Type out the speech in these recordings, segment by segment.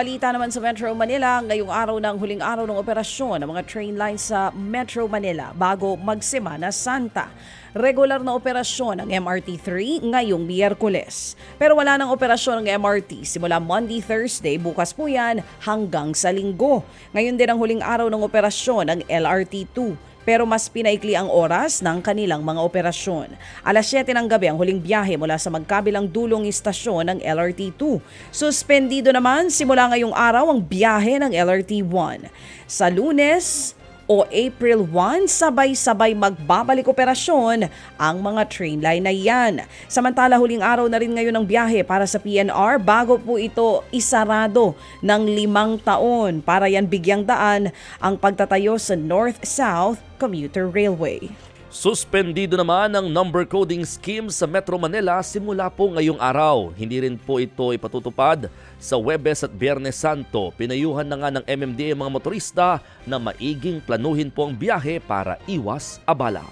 balita naman sa Metro Manila, ngayong araw ng huling araw ng operasyon ng mga train lines sa Metro Manila bago magsemana Santa. Regular na operasyon ng MRT3 ngayong Miyerkules. Pero wala nang operasyon ng MRT simula Monday, Thursday, bukas po yan hanggang sa linggo. Ngayon din ang huling araw ng operasyon ng LRT2 pero mas pinaikli ang oras ng kanilang mga operasyon. Alas 7 ng gabi ang huling biyahe mula sa magkabilang dulong istasyon ng LRT2. Suspendido naman simula ngayong araw ang biyahe ng LRT1. Sa lunes, o April 1, sabay-sabay magbabalik operasyon ang mga train line na yan. Samantala huling araw na rin ngayon ng biyahe para sa PNR bago po ito isarado ng limang taon para yan bigyang daan ang pagtatayo sa North-South Commuter Railway. Suspendido naman ang number coding scheme sa Metro Manila simula po ngayong araw. Hindi rin po ito ipatutupad sa Webes at Biyernes Santo. Pinayuhan na nga ng MMDA mga motorista na maiging planuhin po ang biyahe para iwas abala.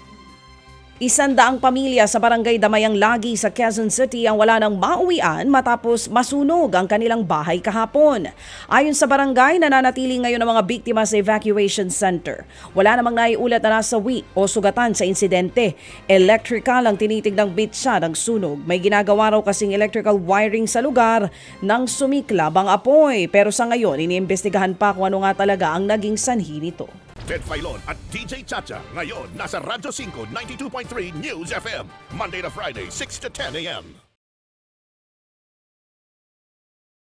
Isandaang pamilya sa barangay Damayang Lagi sa Quezon City ang wala ng mauwian matapos masunog ang kanilang bahay kahapon. Ayon sa barangay, nananatili ngayon ang mga biktima sa evacuation center. Wala namang naiulat na nasawi o sugatan sa insidente. Electrical ang tinitignan bitsa ng sunog. May ginagawa raw kasing electrical wiring sa lugar nang sumiklab ang apoy. Pero sa ngayon, iniimbestigahan pa kung ano nga talaga ang naging sanhi nito. Ted Filon at DJ Chacha. Ngayon, nasa Radyo 5, 92.3 News FM. Monday to Friday, 6 to 10 a.m.